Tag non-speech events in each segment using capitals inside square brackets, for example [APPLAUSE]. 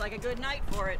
Like a good night for it.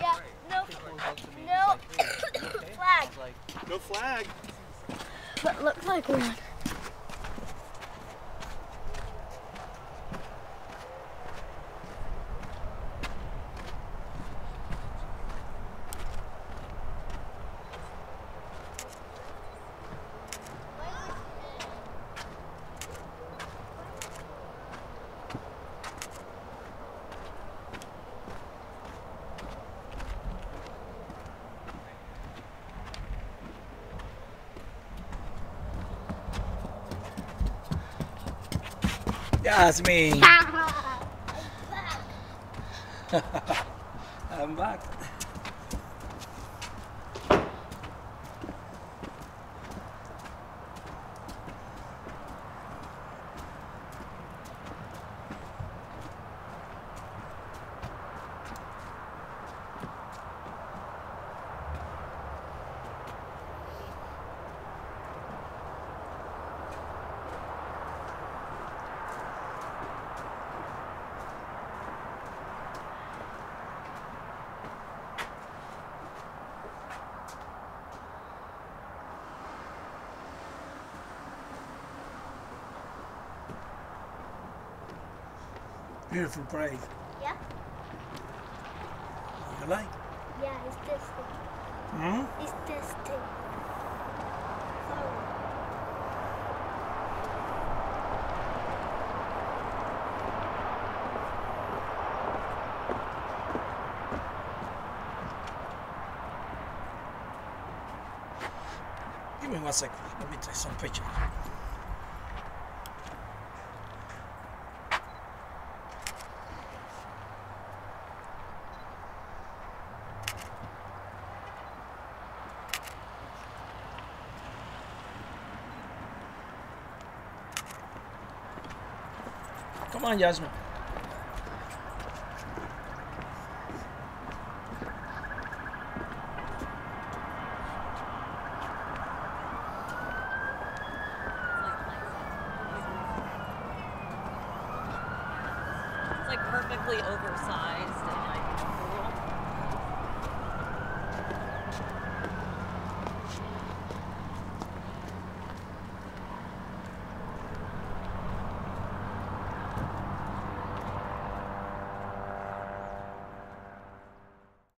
Yeah, no, no [COUGHS] flag, no flag. but looks like one. Yasmin, [LAUGHS] [LAUGHS] I'm back. Beautiful parade. Yeah, You like? yeah, it's this thing. Hmm? It's this thing. Give me one second. Let me take some pictures. Come on, Yasmin. It's like perfectly oversized. And